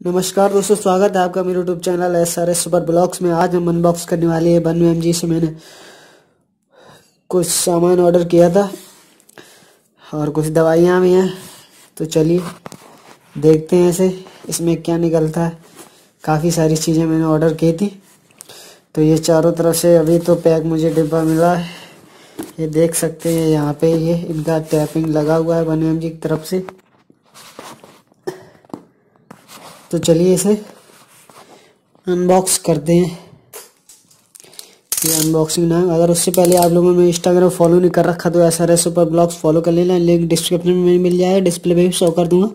नमस्कार दोस्तों, स्वागत है आपका मेरे YouTube channel S R S super blogs में। आज हम अनबॉक्स करने वाले हैं बन एम जी से मैंने कुछ सामान ऑर्डर किया था और कुछ दवाइयाँ भी हैं। तो चलिए, देखते हैं इसे। इसमें क्या निकलता है? काफ़ी सारी चीज़ें मैंने ऑर्डर की थी। तो ये चारों तरफ़ से अभी तो पैक मुझे डिब्बा मिला है। ये देख सकते हैं यहाँ पे ये, इनका टैपिंग लगा हुआ है बन एम जी की तरफ़ से। तो चलिए इसे अनबॉक्स करते हैं। ये अनबॉक्सिंग नाम अगर उससे पहले आप लोगों ने इंस्टाग्राम फॉलो नहीं कर रखा तो S R S super blogs follow कर लेना। लिंक डिस्क्रिप्शन में मिल जाएगा डिस्प्ले पे भी शो कर दूँगा।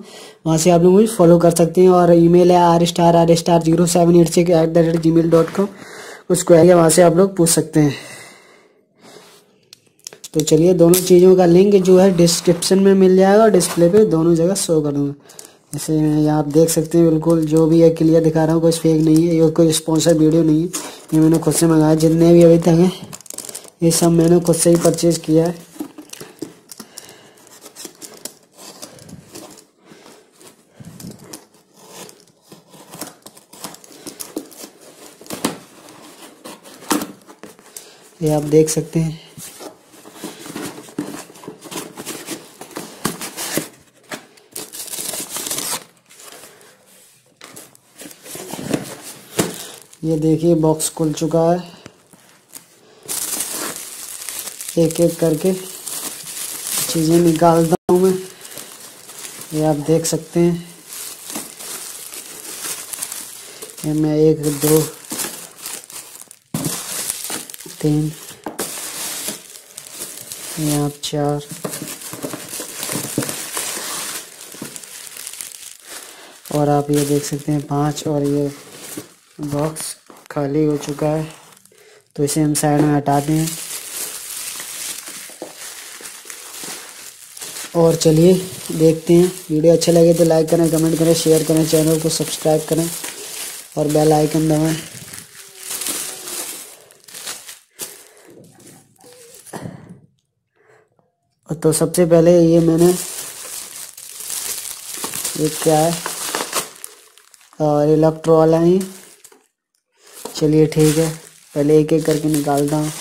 वहाँ से आप लोग मुझे फॉलो कर सकते हैं और ईमेल है R star R star zero seven eight six at the rate G mail dot com उसको है, वहाँ से आप लोग पूछ सकते हैं। तो चलिए, दोनों चीज़ों का लिंक जो है डिस्क्रिप्शन में मिल जाएगा और डिस्प्ले पे दोनों जगह शो कर दूँगा। जैसे आप देख सकते हैं बिल्कुल, जो भी है क्लियर दिखा रहा हूँ, कोई फेक नहीं है, ये कोई स्पॉन्सर वीडियो नहीं है। ये मैंने खुद से मंगाया, जितने भी अभी तक हैं, ये सब मैंने खुद से ही परचेज किया है। ये आप देख सकते हैं। ये देखिए बॉक्स खुल चुका है। एक एक करके चीज़ें निकालता हूँ मैं। ये आप देख सकते हैं। ये मैं एक, दो, तीन, ये आप चार, और आप ये देख सकते हैं पाँच, और ये बॉक्स खाली हो चुका है तो इसे हम साइड में हटाते हैं और चलिए देखते हैं। वीडियो अच्छा लगे तो लाइक करें कमेंट करें शेयर करें चैनल को सब्सक्राइब करें और बेल आइकन दबाएँ। तो सबसे पहले ये मैंने, ये क्या है? और इलेक्ट्रो वाला ही चलिए ठीक है। पहले एक एक करके निकालता हूँ।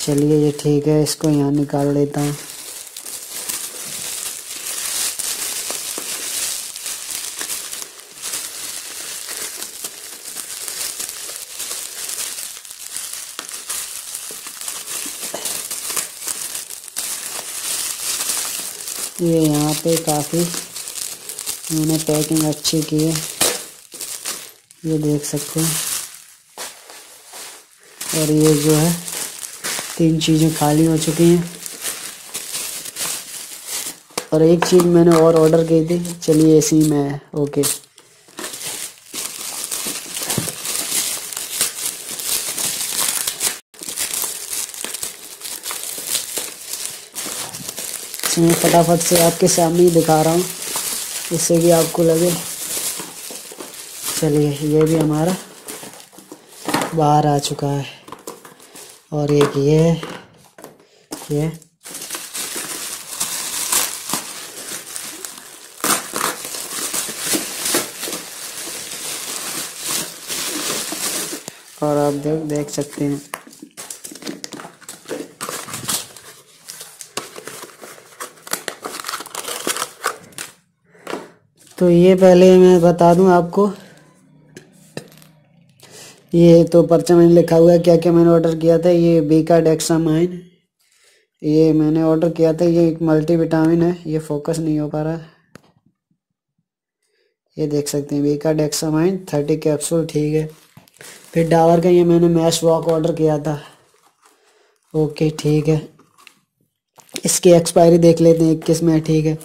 चलिए ये ठीक है, इसको यहाँ निकाल लेता हूँ। ये यहाँ पे काफ़ी मैंने पैकिंग अच्छी की है। ये देख सकते हैं। और ये जो है, तीन चीज़ें खाली हो चुकी हैं। और एक चीज़ मैंने और ऑर्डर की थी। चलिए इसी में ओके इसमें फटाफट से आपके सामने ही दिखा रहा हूँ। इससे कि आपको लगे चलिए, ये भी हमारा बाहर आ चुका है। और एक ये ये। और आप देख देख सकते हैं। तो ये पहले मैं बता दूँ आपको ये तो पर्चा मैंने लिखा हुआ है क्या क्या मैंने ऑर्डर किया था? ये बीका डेक्सामाइन ये मैंने ऑर्डर किया था, ये एक मल्टी विटामिन है, ये फोकस नहीं हो पा रहा। ये देख सकते हैं बीका डेक्सामाइन थर्टी कैप्सूल ठीक है। फिर डावर का ये मैंने मैश वॉक ऑर्डर किया था। ओके ठीक है। इसकी एक्सपायरी देख लेते हैं, इक्कीस में, ठीक है।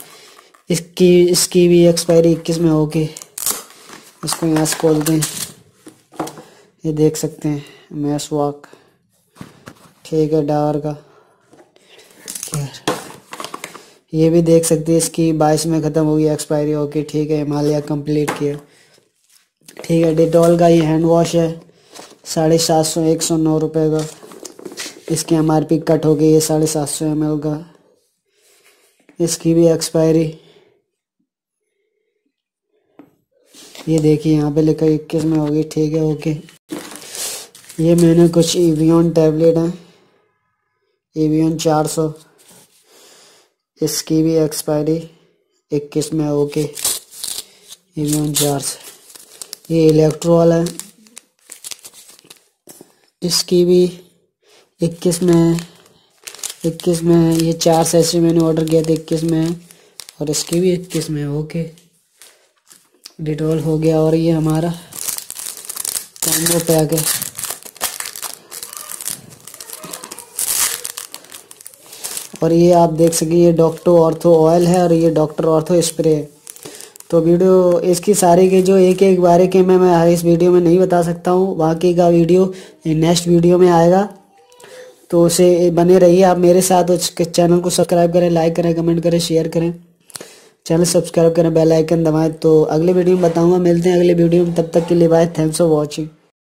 इसकी इसकी भी एक्सपायरी इक्कीस में होगी। इसको यहाँ से खोलते हैं। ये देख सकते हैं, मैस वॉक। ठीक है, डावर का। ये भी देख सकते हैं, इसकी बाईस में ख़त्म होगी एक्सपायरी होगी ठीक है, हिमालय कंप्लीट किया। ठीक है, डिटॉल का ये हैंड वॉश है, साढ़े सात सौ, एक सौ नौ रुपये का। इसकी एम आर पी कट हो गई साढ़े सात सौ एम एल का। इसकी भी एक्सपायरी। ये देखिए, यहाँ पे लिखा इक्कीस में होगी। ठीक है, ओके। ये मैंने कुछ एवियन टैबलेट हैं। एवियन चार सौ। इसकी भी एक्सपायरी इक्कीस में ओके एवियन चार सौ। ये इलेक्ट्रोल है। इसकी भी इक्कीस में इक्कीस में ये चार सैसे मैंने ऑर्डर किया था इक्कीस में और इसकी भी इक्कीस में ओके डिटोल हो गया और ये हमारा कॉम्बो पैक है। और ये आप देख सकें ये डॉक्टर ऑर्थो ऑयल है और ये डॉक्टर ऑर्थो स्प्रे तो वीडियो इसकी सारी के जो एक एक बारे के मैं मैं इस वीडियो में नहीं बता सकता हूँ। बाकी का वीडियो नेक्स्ट वीडियो में आएगा। तो उसे बने रहिए। आप मेरे साथ उसके चैनल को सब्सक्राइब करें लाइक करें कमेंट करें शेयर करें। चैनल सब्सक्राइब करें बेल आइकन दबाएँ। तो अगले वीडियो में बताऊँगा। मिलते हैं अगले वीडियो में। तब तक के लिए बाय थैंक्स फॉर वॉचिंग